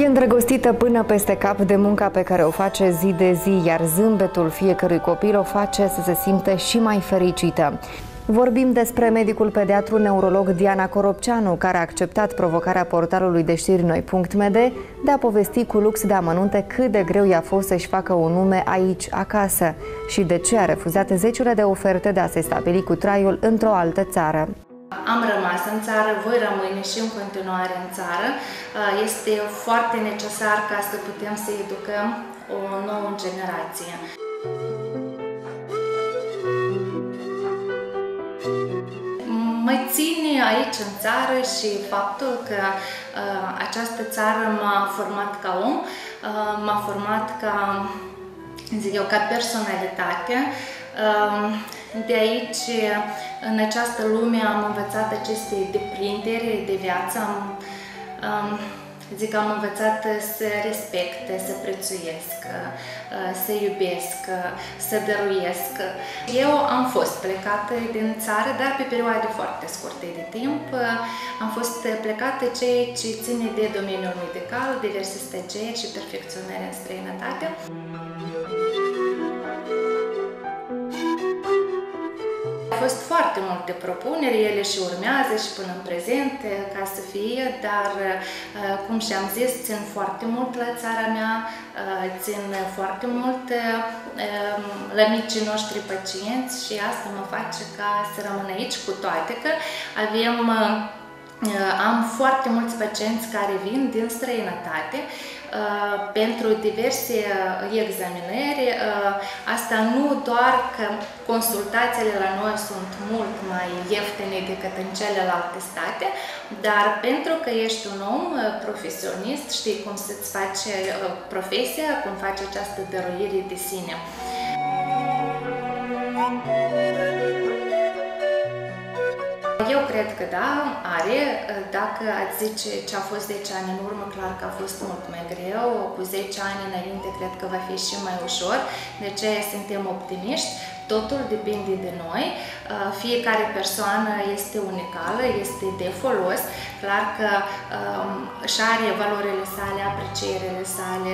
E îndrăgostită până peste cap de munca pe care o face zi de zi, iar zâmbetul fiecărui copil o face să se simtă și mai fericită. Vorbim despre medicul pediatru neurolog Diana Coropceanu, care a acceptat provocarea portalului de știri noi.md de a povesti cu lux de amănunte cât de greu i-a fost să-și facă un nume aici, acasă, și de ce a refuzat zecile de oferte de a se stabili cu traiul într-o altă țară. Am rămas în țară, voi rămâne și în continuare în țară. Este foarte necesar ca să putem să educăm o nouă generație. Mă ține aici în țară și faptul că uh, această țară m-a format ca om, uh, m-a format ca, zic eu, ca personalitate. Uh, de aici, în această lume, am învățat aceste deprinderi de viață, am, um, zic, am învățat să respect, să prețuiesc, să iubesc, să dăruiesc. Eu am fost plecată din țară, dar pe perioade foarte scurte de timp. Am fost plecată ceea ce ține de domeniul medical, diverse stagieri și perfecționare în străinătate. Fost foarte multe propuneri, ele și urmează și până în prezent ca să fie, dar uh, cum și-am zis, țin foarte mult la țara mea, uh, țin foarte mult um, la micii noștri pacienți și asta mă face ca să rămân aici, cu toate că avem uh, am foarte mulți pacienți care vin din străinătate Uh, pentru diverse uh, examinări. Uh, asta nu doar că consultațiile la noi sunt mult mai ieftine decât în celelalte state, dar pentru că ești un om profesionist, știi cum să-ți faci profesia, cum faci această dăruire de sine. Eu cred că da, are. Dacă ați zice ce a fost 10 ani în urmă, clar că a fost mult mai greu. Cu 10 ani înainte, cred că va fi și mai ușor. De ce suntem optimiști. Totul depinde de noi. Uh, fiecare persoană este unicală, este de folos. Clar că um, și are valorile sale, aprecierile sale,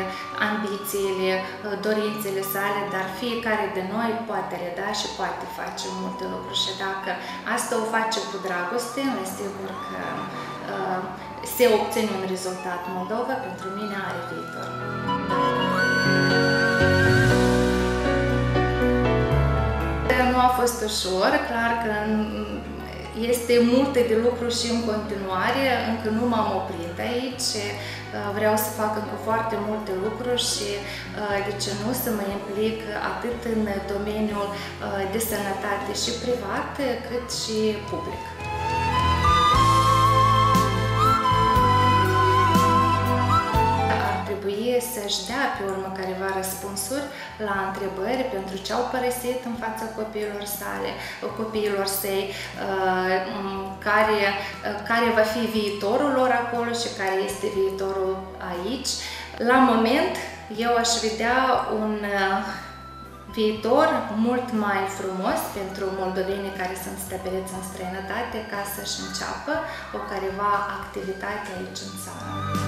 ambițiile, uh, dorințele sale, dar fiecare de noi poate reda și poate face multe lucruri. Și dacă asta o face cu dragoste, mă sigur că uh, se obține un rezultat. Moldova pentru mine are viitor. nu a fost ușor, clar că este multe de lucru și în continuare, încă nu m-am oprit aici, uh, vreau să fac încă foarte multe lucruri și uh, de ce nu să mă implic atât în domeniul uh, de sănătate și privat, cât și public. Să-și dea pe urmă careva răspunsuri la întrebări pentru ce au părăsit în fața copiilor sale, copiilor săi, uh, care, uh, care va fi viitorul lor acolo și care este viitorul aici. La moment, eu aș vedea un uh, viitor mult mai frumos pentru moldovenii care sunt stabiliți în străinătate ca să-și înceapă o careva activitate aici în țară.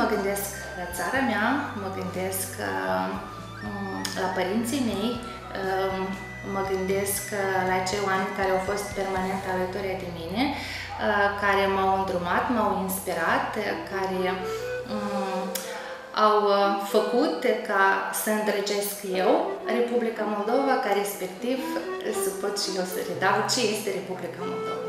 Mă gândesc la țara mea, mă gândesc uh, la părinții mei, uh, mă gândesc la cei oameni care au fost permanent alături de mine, uh, care m-au îndrumat, m-au inspirat, care um, au făcut ca să îndrăgesc eu Republica Moldova, ca respectiv să pot și eu să redau ce este Republica Moldova.